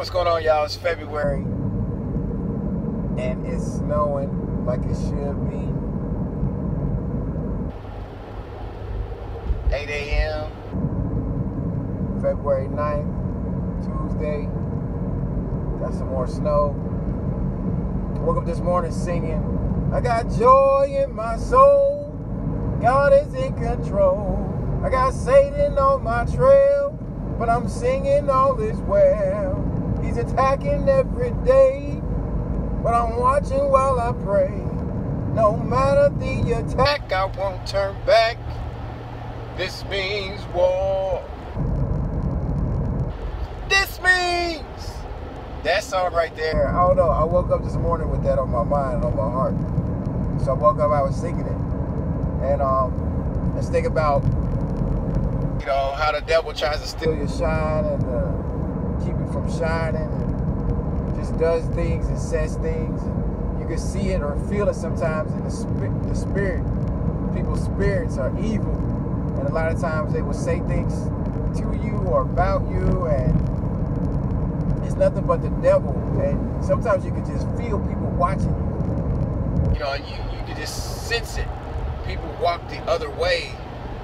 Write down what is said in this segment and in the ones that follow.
What's going on, y'all? It's February, and it's snowing like it should be. 8 a.m. February 9th, Tuesday. Got some more snow. Woke up this morning singing, I got joy in my soul. God is in control. I got Satan on my trail, but I'm singing all is well. He's attacking every day, but I'm watching while I pray. No matter the attack, I won't turn back. This means war. This means that song right there. I don't know. I woke up this morning with that on my mind and on my heart. So I woke up, I was singing it. And um, let's think about, you know, how the devil tries to steal your shine and uh, keep it from shining and just does things and says things. And you can see it or feel it sometimes in the, sp- the spirit. People's spirits are evil. And a lot of times they will say things to you or about you and it's nothing but the devil. And sometimes you can just feel people watching you. You know, you, you can just sense it. People walk the other way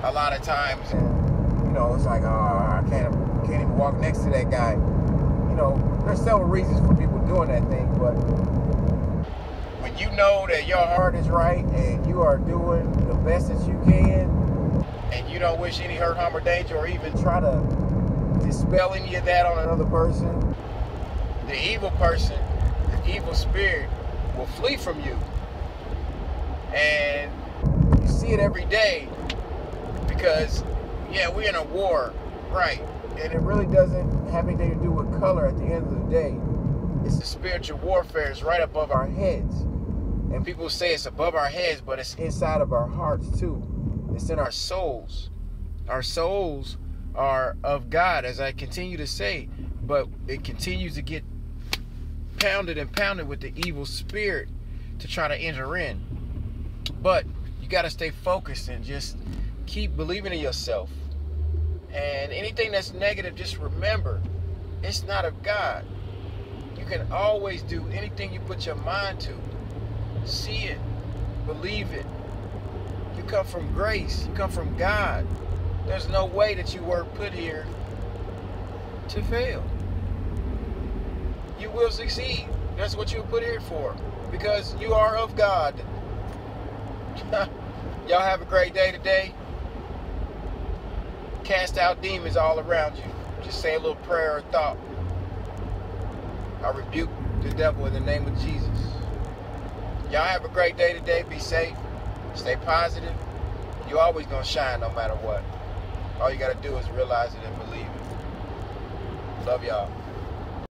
a lot of times. And, you know, it's like, oh, I can't, can't even walk next to that guy. You know, there's several reasons for people doing that thing, but when you know that your heart is right and you are doing the best that you can, and you don't wish any hurt, harm, or danger, or even try to dispel any of that on another person, the evil person, the evil spirit will flee from you. And you see it every day because, yeah, we're in a war, right? And it really doesn't have anything to do with color at the end of the day. It's the spiritual warfare is right above our heads. And people say it's above our heads, but it's inside of our hearts too. It's in our souls. Our souls are of God, as I continue to say, but it continues to get pounded and pounded with the evil spirit to try to enter in. But you got to stay focused and just keep believing in yourself. And anything that's negative, just remember, it's not of God. You can always do anything you put your mind to. See it, believe it. You come from grace, you come from God. There's no way that you were put here to fail. You will succeed. That's what you were put here for. Because you are of God. Y'all have a great day today. Cast out demons all around you. Just say a little prayer or thought. I rebuke the devil in the name of Jesus. Y'all have a great day today. Be safe. Stay positive. You're always going to shine no matter what. All you got to do is realize it and believe it. Love y'all.